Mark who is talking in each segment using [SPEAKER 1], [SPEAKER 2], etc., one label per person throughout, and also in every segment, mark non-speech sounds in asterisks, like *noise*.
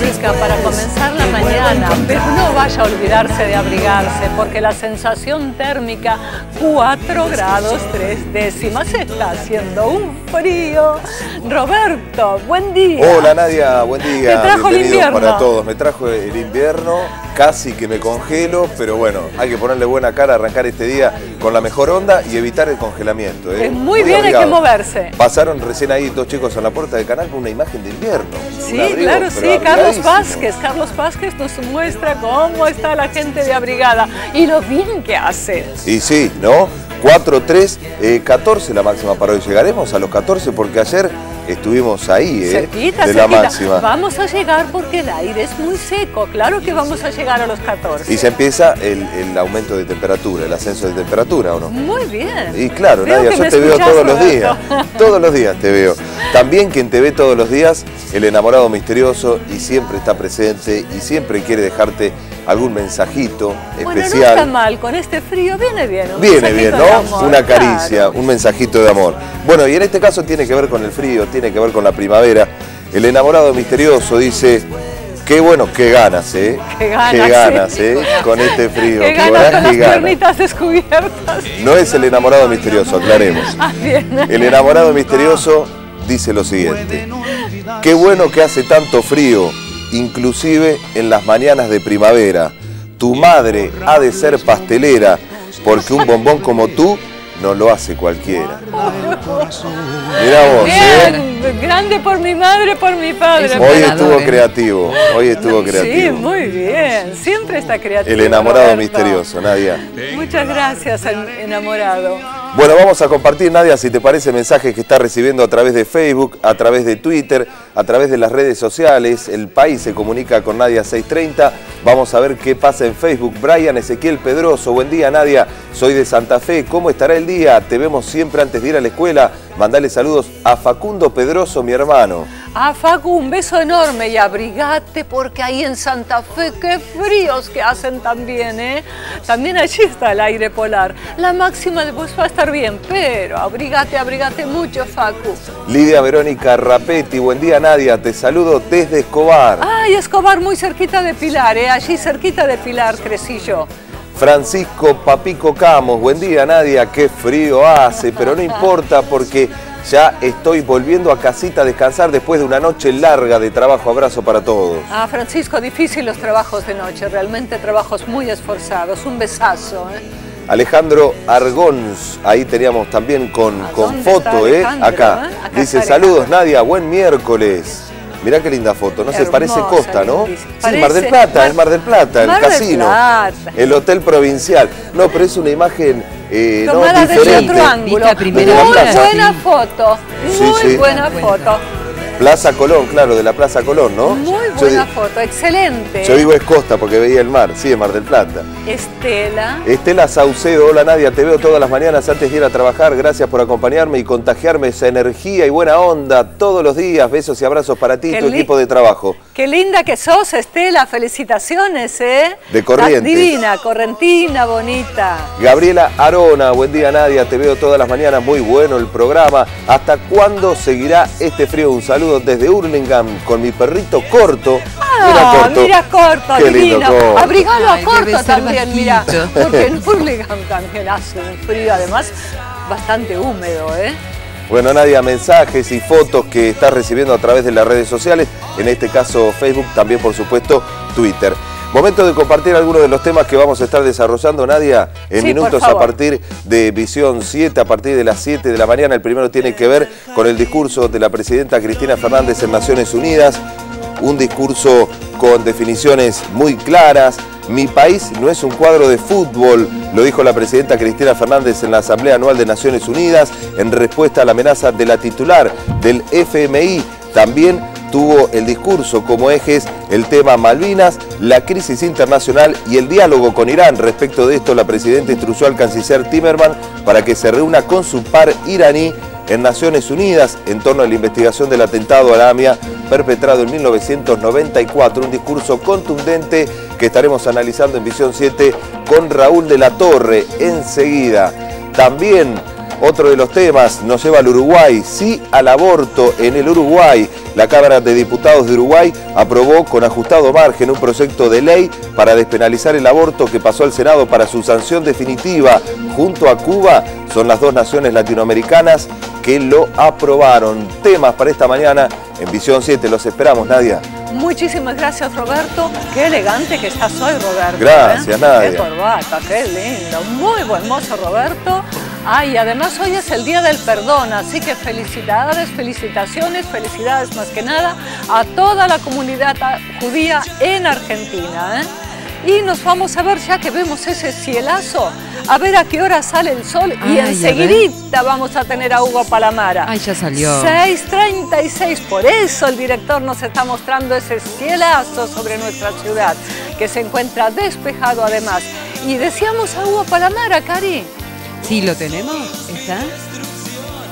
[SPEAKER 1] música para comenzar la mañana, pero no vaya a olvidarse de abrigarse porque la sensación térmica 4 grados 3 décimas está haciendo un frío. Roberto, buen día.
[SPEAKER 2] Hola Nadia, buen día.
[SPEAKER 1] Me trajo el
[SPEAKER 2] Bienvenidos
[SPEAKER 1] invierno.
[SPEAKER 2] para todos. Me trajo el invierno, casi que me congelo, pero bueno, hay que ponerle buena cara, arrancar este día con la mejor onda y evitar el congelamiento. ¿eh?
[SPEAKER 1] Es muy bien, hay que moverse.
[SPEAKER 2] Pasaron recién ahí dos chicos a la puerta del canal con una imagen de invierno.
[SPEAKER 1] Sí,
[SPEAKER 2] abrigo,
[SPEAKER 1] claro, sí, Carlos. Vázquez. Carlos Vázquez nos muestra cómo está la gente de abrigada y lo bien que hace.
[SPEAKER 2] Y sí, ¿no? 4, 3, eh, 14 la máxima para hoy. Llegaremos a los 14 porque ayer estuvimos ahí, ¿eh?
[SPEAKER 1] Cerquita,
[SPEAKER 2] de la
[SPEAKER 1] cerquita.
[SPEAKER 2] máxima.
[SPEAKER 1] Vamos a llegar porque el aire es muy seco. Claro que vamos a llegar a los 14.
[SPEAKER 2] Y se empieza el, el aumento de temperatura, el ascenso de temperatura, ¿o no?
[SPEAKER 1] Muy bien.
[SPEAKER 2] Y claro, Nadia, yo te veo todos los días. Todos los días te veo. También quien te ve todos los días, el enamorado misterioso y siempre está presente y siempre quiere dejarte algún mensajito
[SPEAKER 1] Bueno, no
[SPEAKER 2] especial.
[SPEAKER 1] está mal. Con este frío viene bien. un
[SPEAKER 2] Viene bien, ¿no?
[SPEAKER 1] amor,
[SPEAKER 2] Una caricia,
[SPEAKER 1] claro.
[SPEAKER 2] un mensajito de amor. Bueno, y en este caso tiene que ver con el frío, tiene que ver con la primavera. El enamorado misterioso dice, qué bueno, qué ganas, ¿eh? *laughs*
[SPEAKER 1] Qué ganas,
[SPEAKER 2] Qué ganas. ¿eh? Con este frío.
[SPEAKER 1] Qué ganas con las piernitas descubiertas.
[SPEAKER 2] No es el enamorado misterioso, aclaremos.
[SPEAKER 1] Ah, bien.
[SPEAKER 2] El enamorado misterioso dice lo siguiente. Qué bueno que hace tanto frío, inclusive en las mañanas de primavera. Tu madre ha de ser pastelera, porque un bombón como tú no lo hace cualquiera. Mirá vos, ¿eh?
[SPEAKER 1] Bien, grande por mi madre, por mi padre.
[SPEAKER 3] Es
[SPEAKER 2] Hoy estuvo
[SPEAKER 3] ¿eh?
[SPEAKER 2] creativo, hoy estuvo
[SPEAKER 1] Sí,
[SPEAKER 2] creativo.
[SPEAKER 1] muy bien. Siempre está creativo.
[SPEAKER 2] El enamorado
[SPEAKER 1] Roberto.
[SPEAKER 2] misterioso, Nadia.
[SPEAKER 1] Muchas gracias, al enamorado.
[SPEAKER 2] Bueno, vamos a compartir, Nadia, si te parece, mensajes que está recibiendo a través de Facebook, a través de Twitter, a través de las redes sociales. El país se comunica con Nadia 630. Vamos a ver qué pasa en Facebook. Brian Ezequiel Pedroso, buen día, Nadia. Soy de Santa Fe. ¿Cómo estará el día? Te vemos siempre antes de ir a la escuela. Mandale saludos a Facundo Pedroso, mi hermano.
[SPEAKER 1] Ah, Facu, un beso enorme y abrigate porque ahí en Santa Fe, qué fríos que hacen también, ¿eh? También allí está el aire polar. La máxima después va a estar bien, pero abrigate, abrigate mucho, Facu.
[SPEAKER 2] Lidia Verónica Rapetti, buen día, Nadia. Te saludo desde Escobar.
[SPEAKER 1] Ay, Escobar, muy cerquita de Pilar, ¿eh? Allí cerquita de Pilar crecí yo.
[SPEAKER 2] Francisco Papico Camos, buen día Nadia, qué frío hace, pero no *laughs* importa porque ya estoy volviendo a casita a descansar después de una noche larga de trabajo. Abrazo para todos.
[SPEAKER 1] Ah, Francisco, difícil los trabajos de noche, realmente trabajos muy esforzados. Un besazo, ¿eh?
[SPEAKER 2] Alejandro Argons, ahí teníamos también con,
[SPEAKER 1] ¿A
[SPEAKER 2] con foto, ¿eh? Acá.
[SPEAKER 1] eh? Acá
[SPEAKER 2] Dice, saludos
[SPEAKER 1] Alejandro".
[SPEAKER 2] Nadia, buen miércoles. Mirá qué linda foto, no se
[SPEAKER 1] Hermosa,
[SPEAKER 2] parece Costa, ¿no? Sí, Mar del Plata,
[SPEAKER 1] Mar-
[SPEAKER 2] es Mar del Plata, el
[SPEAKER 1] Mar
[SPEAKER 2] casino,
[SPEAKER 1] Plata.
[SPEAKER 2] el hotel provincial. No, pero es una imagen eh, no, diferente.
[SPEAKER 1] otro ángulo. Muy
[SPEAKER 2] plaza.
[SPEAKER 1] buena foto, muy
[SPEAKER 2] sí.
[SPEAKER 1] buena
[SPEAKER 3] Buena
[SPEAKER 1] foto.
[SPEAKER 2] Plaza Colón, claro, de la Plaza Colón, ¿no?
[SPEAKER 1] Muy buena foto, excelente.
[SPEAKER 2] Yo digo es Costa porque veía el mar, sí, es Mar del Plata.
[SPEAKER 1] Estela.
[SPEAKER 2] Estela Saucedo, hola Nadia, te veo todas las mañanas antes de ir a trabajar, gracias por acompañarme y contagiarme esa energía y buena onda todos los días, besos y abrazos para ti y tu equipo de trabajo.
[SPEAKER 1] Qué linda que sos, Estela. Felicitaciones, ¿eh?
[SPEAKER 2] De Corrientes.
[SPEAKER 1] Divina, correntina, bonita.
[SPEAKER 2] Gabriela Arona, buen día Nadia, te veo todas las mañanas, muy bueno el programa. ¿Hasta cuándo seguirá este frío? Un saludo desde Hurlingham con mi perrito corto.
[SPEAKER 1] Ah, mira corto,
[SPEAKER 2] Qué lindo
[SPEAKER 1] divino.
[SPEAKER 2] corto.
[SPEAKER 1] Abrigalo a
[SPEAKER 3] Ay,
[SPEAKER 1] corto también, mira. Porque *laughs* en Hurlingham también hace un frío, además, bastante húmedo, ¿eh?
[SPEAKER 2] Bueno, Nadia, mensajes y fotos que estás recibiendo a través de las redes sociales, en este caso Facebook, también por supuesto Twitter. Momento de compartir algunos de los temas que vamos a estar desarrollando, Nadia, en
[SPEAKER 1] Sí,
[SPEAKER 2] minutos a partir de Visión 7, a partir de las 7 de la mañana. El primero tiene que ver con el discurso de la presidenta Cristina Fernández en Naciones Unidas, un discurso con definiciones muy claras. Mi país no es un cuadro de fútbol, lo dijo la presidenta Cristina Fernández en la Asamblea Anual de Naciones Unidas en respuesta a la amenaza de la titular del FMI. También tuvo el discurso como ejes el tema Malvinas, la crisis internacional y el diálogo con Irán. Respecto de esto, la presidenta instruyó al canciller Timerman para que se reúna con su par iraní en Naciones Unidas en torno a la investigación del atentado a la AMIA perpetrado en 1994. Un discurso contundente que estaremos analizando en Visión 7 con Raúl de la Torre enseguida. También Otro de los temas nos lleva al Uruguay, sí al aborto en el Uruguay. La Cámara de Diputados de Uruguay aprobó con ajustado margen un proyecto de ley para despenalizar el aborto que pasó al Senado para su sanción definitiva. Junto a Cuba son las dos naciones latinoamericanas que lo aprobaron. Temas para esta mañana en Visión 7. Los esperamos, Nadia.
[SPEAKER 1] Muchísimas gracias, Roberto. Qué elegante que estás hoy, Roberto.
[SPEAKER 2] Gracias,
[SPEAKER 1] ¿eh?
[SPEAKER 2] Nadia.
[SPEAKER 1] Qué corbata, qué lindo. Muy buen mozo, Roberto. Ay, además hoy es el Día del Perdón, así que felicidades, felicitaciones, felicidades más que nada a toda la comunidad judía en Argentina. ¿eh? Y nos vamos a ver, ya que vemos ese cielazo, a ver a qué hora sale el sol y
[SPEAKER 3] Ay,
[SPEAKER 1] enseguidita vamos a tener a Hugo Palamara.
[SPEAKER 3] Ay, ya salió.
[SPEAKER 1] 6.36, por eso el director nos está mostrando ese cielazo sobre nuestra ciudad, que se encuentra despejado además. Y decíamos a Hugo Palamara, Cari.
[SPEAKER 3] Sí, lo tenemos. ¿Está?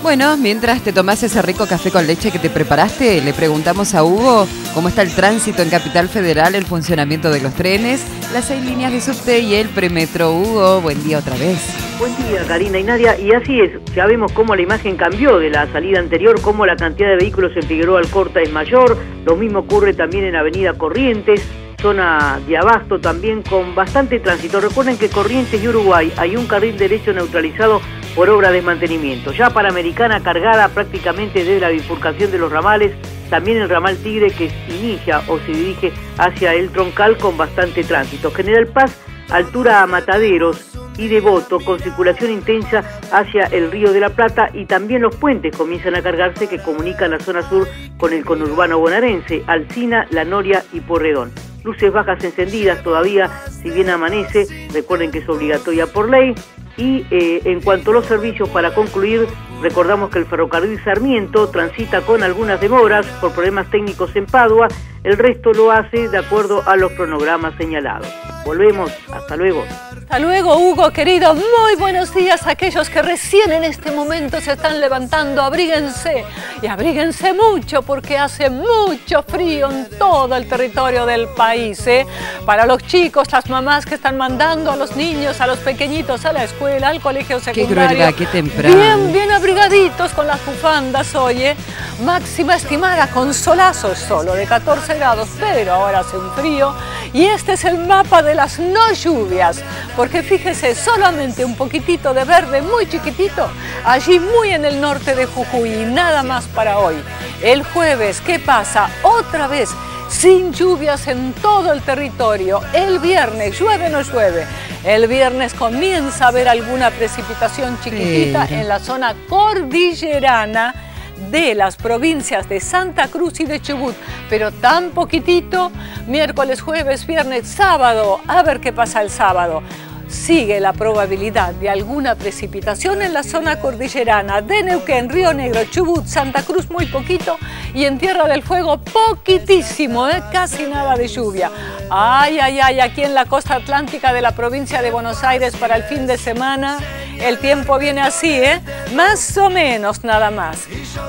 [SPEAKER 3] Bueno, mientras te tomás ese rico café con leche que te preparaste, le preguntamos a Hugo cómo está el tránsito en Capital Federal, el funcionamiento de los trenes, las seis líneas de subte y el premetro. Hugo, buen día otra vez.
[SPEAKER 4] Buen día, Karina y Nadia. Y así es, ya vemos cómo la imagen cambió de la salida anterior, cómo la cantidad de vehículos en Figueroa Alcorta es mayor. Lo mismo ocurre también en Avenida Corrientes, zona de Abasto también con bastante tránsito. Recuerden que Corrientes y Uruguay hay un carril derecho neutralizado por obra de mantenimiento. Ya Panamericana cargada prácticamente desde la bifurcación de los ramales, también el ramal Tigre que inicia o se dirige hacia el troncal con bastante tránsito. General Paz, altura a Mataderos y Devoto con circulación intensa hacia el Río de la Plata y también los puentes comienzan a cargarse que comunican la zona sur con el conurbano bonaerense, Alcina, La Noria y Porredón. Luces bajas encendidas todavía, si bien amanece, recuerden que es obligatoria por ley. Y eh, en cuanto a los servicios, para concluir, recordamos que el ferrocarril Sarmiento transita con algunas demoras por problemas técnicos en Padua, el resto lo hace de acuerdo a los cronogramas señalados. Volvemos, hasta luego.
[SPEAKER 1] Hasta luego, Hugo, querido. Muy buenos días a aquellos que recién en este momento se están levantando. Abríguense y abríguense mucho porque hace mucho frío en todo el territorio del país. ¿eh? Para los chicos, las mamás que están mandando a los niños, a los pequeñitos a la escuela, al colegio secundario.
[SPEAKER 3] crueldad, qué temprano.
[SPEAKER 1] Bien, bien abrigaditos con las bufandas, oye. Máxima estimada con solazos solo de 14 grados, pero ahora hace un frío. Y este es el mapa de las no lluvias, porque fíjese, solamente un poquitito de verde, muy chiquitito, allí muy en el norte de Jujuy, y nada más para hoy. El jueves, ¿qué pasa? Otra vez sin lluvias en todo el territorio. El viernes, llueve o no llueve. El viernes comienza a haber alguna precipitación chiquitita en la zona cordillerana de las provincias de Santa Cruz y de Chubut, pero tan poquitito, miércoles, jueves, viernes, sábado, a ver qué pasa el sábado. Sigue la probabilidad de alguna precipitación en la zona cordillerana de Neuquén, Río Negro, Chubut, Santa Cruz muy poquito y en Tierra del Fuego poquitísimo, ¿eh? casi nada de lluvia. Ay, ay, ay, aquí en la costa atlántica de la provincia de Buenos Aires para el fin de semana el tiempo viene así, ¿eh? Más o menos nada más.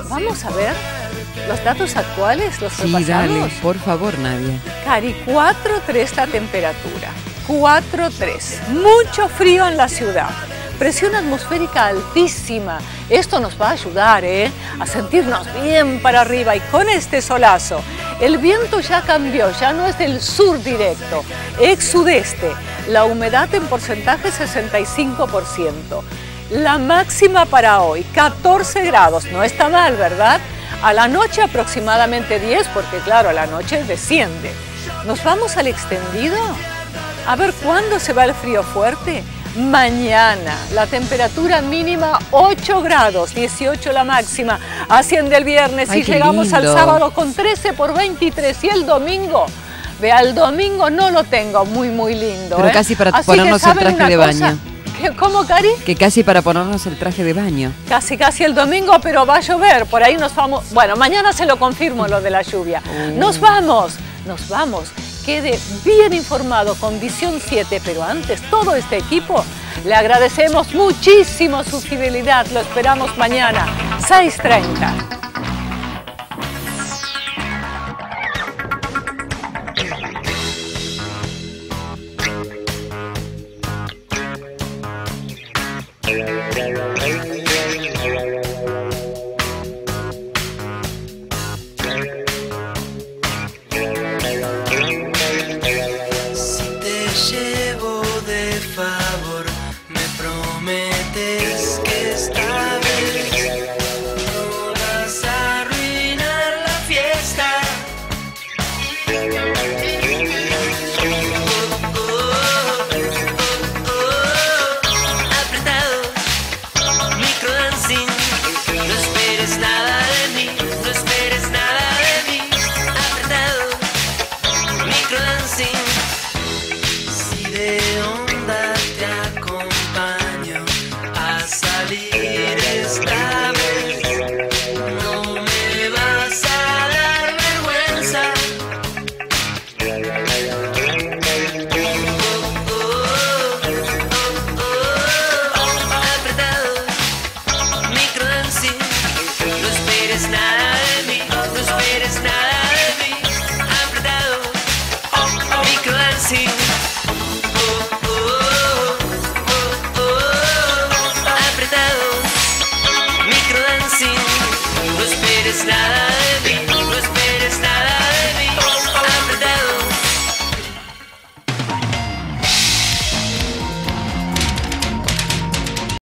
[SPEAKER 1] Vamos a ver los datos actuales, los
[SPEAKER 3] Sí,
[SPEAKER 1] repasamos.
[SPEAKER 3] dale, por favor, Nadia.
[SPEAKER 1] Cari, 4.3 la temperatura. 4.3. Mucho frío en la ciudad. Presión atmosférica altísima. Esto nos va a ayudar ¿eh? a sentirnos bien para arriba y con este solazo. El viento ya cambió, ya no es del sur directo, ex sudeste. La humedad en porcentaje 65%. La máxima para hoy, 14 grados. No está mal, ¿verdad? A la noche aproximadamente 10, porque claro, a la noche desciende. ¿Nos vamos al extendido? A ver cuándo se va el frío fuerte. Mañana, la temperatura mínima 8 grados, 18 la máxima. Asciende el viernes
[SPEAKER 3] Ay,
[SPEAKER 1] y llegamos al sábado con 13 por 23 y el domingo. Vea, el domingo no lo tengo muy, muy lindo.
[SPEAKER 3] Pero
[SPEAKER 1] ¿eh?
[SPEAKER 3] casi para
[SPEAKER 1] Así
[SPEAKER 3] ponernos el
[SPEAKER 1] ¿saben
[SPEAKER 3] traje de
[SPEAKER 1] cosa?
[SPEAKER 3] baño.
[SPEAKER 1] ¿Qué- ¿Cómo, Cari?
[SPEAKER 3] Que casi para ponernos el traje de baño.
[SPEAKER 1] Casi, casi el domingo, pero va a llover. Por ahí nos vamos. Bueno, mañana se lo confirmo lo de la lluvia. Nos vamos, nos vamos. Quede bien informado con Visión 7, pero antes, todo este equipo, le agradecemos muchísimo su fidelidad. Lo esperamos mañana, 6.30.
[SPEAKER 3] es nada